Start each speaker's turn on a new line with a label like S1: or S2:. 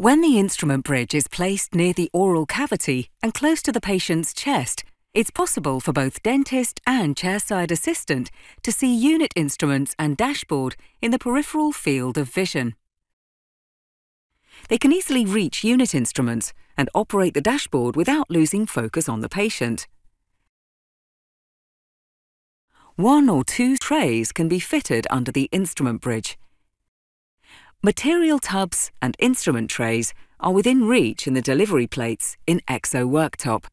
S1: When the instrument bridge is placed near the oral cavity and close to the patient's chest, it's possible for both dentist and chairside assistant to see unit instruments and dashboard in the peripheral field of vision. They can easily reach unit instruments and operate the dashboard without losing focus on the patient. One or two trays can be fitted under the instrument bridge. Material tubs and instrument trays are within reach in the delivery plates in XO Worktop.